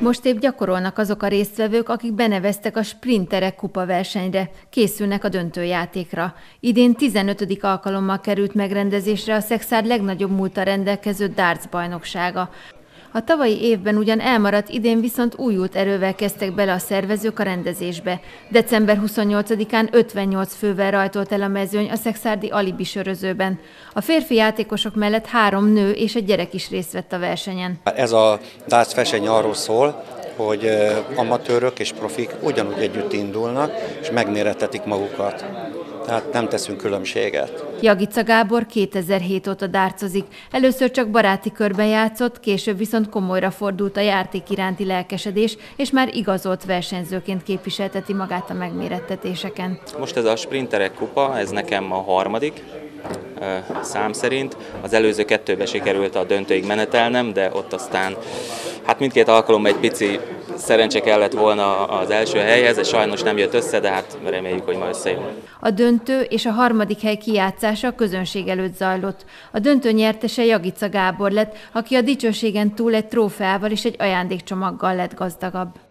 Most épp gyakorolnak azok a résztvevők, akik beneveztek a Sprinterek kupa versenyre, készülnek a döntőjátékra. Idén 15. alkalommal került megrendezésre a Szexár legnagyobb múlta rendelkező darts bajnoksága. A tavalyi évben ugyan elmaradt, idén viszont újult erővel kezdtek bele a szervezők a rendezésbe. December 28-án 58 fővel rajtolt el a mezőny a Szexárdi Alibi sörözőben. A férfi játékosok mellett három nő és egy gyerek is részt vett a versenyen. Ez a darts verseny arról szól, hogy amatőrök és profik ugyanúgy együtt indulnak, és megmérettetik magukat tehát nem teszünk különbséget. Jagica Gábor 2007 óta dárcozik. Először csak baráti körben játszott, később viszont komolyra fordult a játék iránti lelkesedés, és már igazolt versenyzőként képviselteti magát a megmérettetéseken. Most ez a Sprinterek kupa, ez nekem a harmadik, szám szerint. Az előző kettőbe sikerült a döntőig menetelnem, de ott aztán hát mindkét alkalommal egy pici szerencse kellett volna az első helyhez, ez sajnos nem jött össze, de hát reméljük, hogy ma összejön. A döntő és a harmadik hely kijátszása a közönség előtt zajlott. A döntő nyertese Jagica Gábor lett, aki a dicsőségen túl egy trófeával és egy ajándékcsomaggal lett gazdagabb.